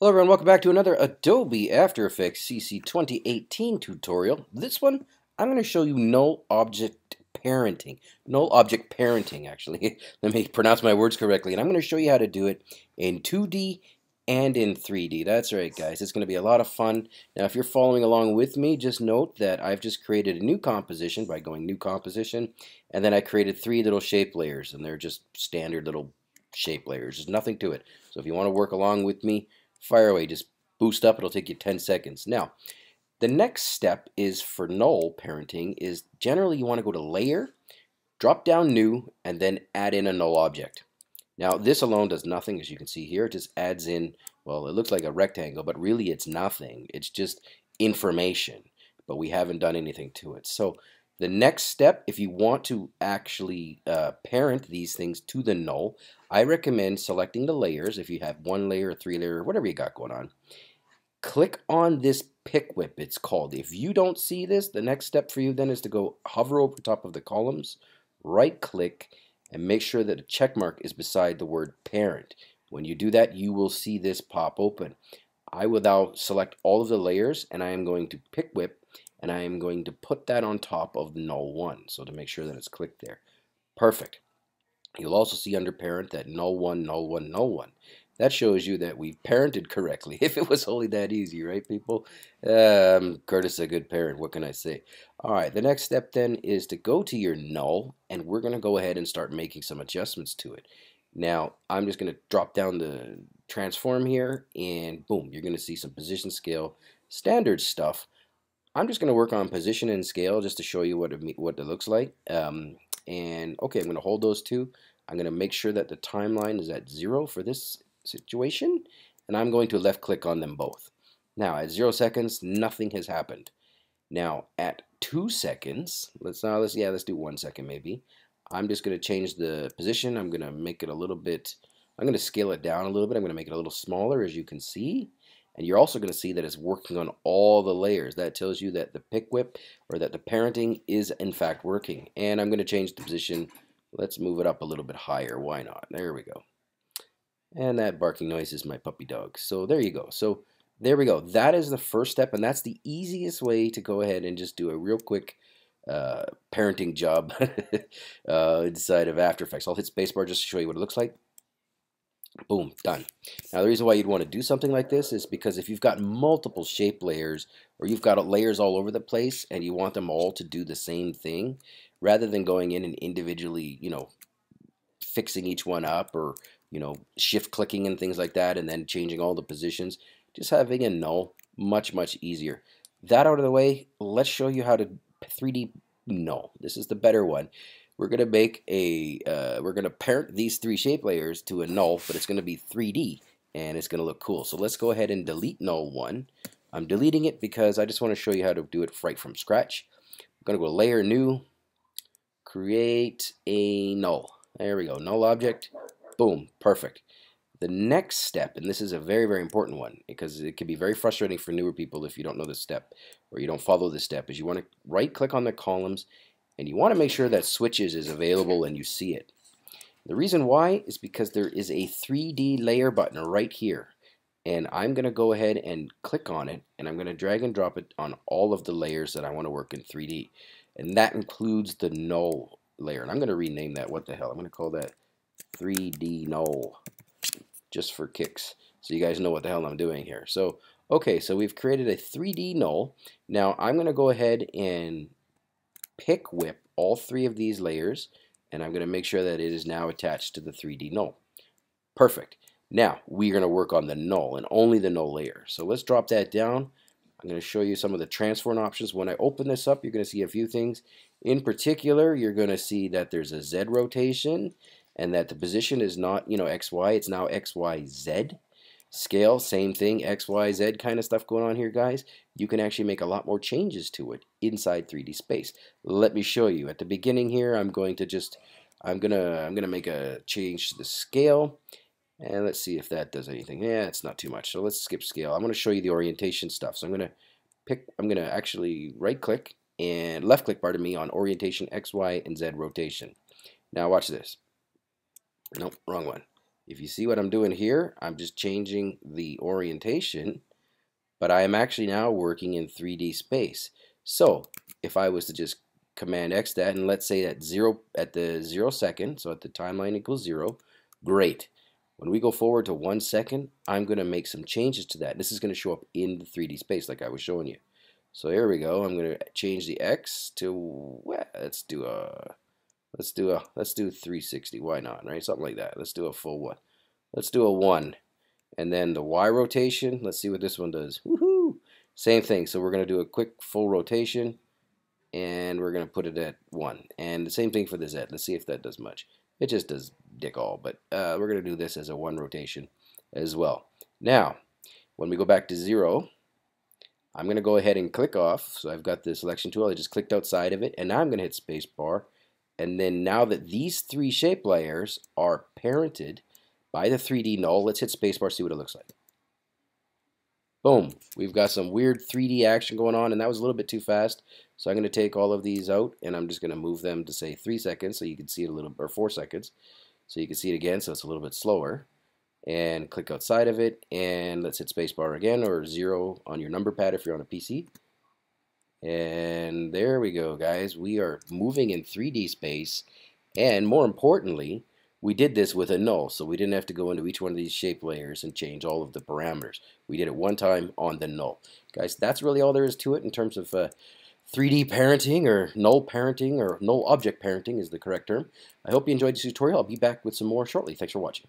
Hello everyone, welcome back to another Adobe After Effects CC 2018 tutorial. This one, I'm going to show you null object parenting. Null object parenting, actually. Let me pronounce my words correctly. And I'm going to show you how to do it in 2D and in 3D. That's right, guys. It's going to be a lot of fun. Now, if you're following along with me, just note that I've just created a new composition by going New Composition, and then I created three little shape layers, and they're just standard little shape layers. There's nothing to it. So if you want to work along with me, fire away. Just boost up. It'll take you 10 seconds. Now, the next step is for null parenting is generally you want to go to layer, drop down new, and then add in a null object. Now this alone does nothing as you can see here. It just adds in, well it looks like a rectangle, but really it's nothing. It's just information, but we haven't done anything to it. So the next step, if you want to actually uh, parent these things to the null, I recommend selecting the layers if you have one layer, three layer, whatever you got going on. Click on this pick whip, it's called. If you don't see this, the next step for you then is to go hover over top of the columns, right click, and make sure that a check mark is beside the word parent. When you do that, you will see this pop open. I will now select all of the layers and I am going to pick whip and I am going to put that on top of null one so to make sure that it's clicked there. Perfect. You'll also see under parent that null one, null one, null one. That shows you that we've parented correctly. If it was only that easy, right, people? Um, Curtis a good parent. What can I say? All right, the next step then is to go to your null, and we're going to go ahead and start making some adjustments to it. Now, I'm just going to drop down the transform here, and boom, you're going to see some position scale standard stuff. I'm just going to work on position and scale just to show you what it, what it looks like. Um, and okay, I'm going to hold those two. I'm going to make sure that the timeline is at zero for this situation, and I'm going to left click on them both. Now at zero seconds, nothing has happened. Now at two seconds, let's now let's yeah let's do one second maybe. I'm just going to change the position. I'm going to make it a little bit. I'm going to scale it down a little bit. I'm going to make it a little smaller as you can see. And you're also going to see that it's working on all the layers. That tells you that the pick whip or that the parenting is in fact working. And I'm going to change the position. Let's move it up a little bit higher. Why not? There we go. And that barking noise is my puppy dog. So there you go. So there we go. That is the first step, and that's the easiest way to go ahead and just do a real quick uh, parenting job uh, inside of After Effects. I'll hit spacebar just to show you what it looks like. Boom, done. Now the reason why you'd want to do something like this is because if you've got multiple shape layers or you've got layers all over the place and you want them all to do the same thing, rather than going in and individually, you know, fixing each one up or you know, shift clicking and things like that, and then changing all the positions. Just having a null, much, much easier. That out of the way, let's show you how to 3D null. This is the better one. We're going to make a, uh, we're going to parent these three shape layers to a null, but it's going to be 3D, and it's going to look cool. So let's go ahead and delete null one. I'm deleting it because I just want to show you how to do it right from scratch. I'm going to go layer new, create a null. There we go, null object, Boom, perfect. The next step, and this is a very, very important one because it can be very frustrating for newer people if you don't know this step or you don't follow this step, is you want to right click on the columns and you want to make sure that switches is available and you see it. The reason why is because there is a 3D layer button right here. And I'm going to go ahead and click on it and I'm going to drag and drop it on all of the layers that I want to work in 3D. And that includes the null layer. And I'm going to rename that. What the hell? I'm going to call that 3D null just for kicks so you guys know what the hell I'm doing here so okay so we've created a 3D null now I'm gonna go ahead and pick whip all three of these layers and I'm gonna make sure that it is now attached to the 3D null perfect now we're gonna work on the null and only the null layer so let's drop that down I'm going to show you some of the transform options. When I open this up, you're going to see a few things. In particular, you're going to see that there's a Z rotation and that the position is not, you know, XY, it's now XYZ. Scale, same thing, XYZ kind of stuff going on here, guys. You can actually make a lot more changes to it inside 3D space. Let me show you. At the beginning here, I'm going to just, I'm gonna, I'm gonna make a change to the scale, and let's see if that does anything. Yeah, it's not too much. So let's skip scale. I'm gonna show you the orientation stuff. So I'm gonna pick, I'm gonna actually right click and left click, pardon me, on orientation X, Y, and Z rotation. Now watch this. Nope, wrong one. If you see what I'm doing here, I'm just changing the orientation, but I am actually now working in 3D space. So if I was to just Command X that, and let's say at zero at the zero second, so at the timeline equals zero, great. When we go forward to one second, I'm going to make some changes to that. This is going to show up in the 3D space like I was showing you. So here we go. I'm going to change the X to well, let's do a let's do a let's do 360. Why not? Right? Something like that. Let's do a full one. Let's do a one. And then the Y rotation, let's see what this one does. Woohoo! Same thing. So we're going to do a quick full rotation and we're going to put it at 1. And the same thing for the Z. Let's see if that does much. It just does dick all, but uh, we're going to do this as a 1 rotation as well. Now, when we go back to 0, I'm going to go ahead and click off. So I've got the selection tool. I just clicked outside of it, and now I'm going to hit spacebar. And then now that these three shape layers are parented by the 3D null, let's hit spacebar, see what it looks like. Boom. We've got some weird 3D action going on, and that was a little bit too fast. So I'm going to take all of these out, and I'm just going to move them to, say, 3 seconds so you can see it a little, or 4 seconds. So you can see it again, so it's a little bit slower. And click outside of it, and let's hit spacebar again, or 0 on your number pad if you're on a PC. And there we go, guys. We are moving in 3D space, and more importantly, we did this with a null, so we didn't have to go into each one of these shape layers and change all of the parameters. We did it one time on the null. Guys, that's really all there is to it in terms of uh, 3D parenting or null parenting or null object parenting is the correct term. I hope you enjoyed this tutorial. I'll be back with some more shortly. Thanks for watching.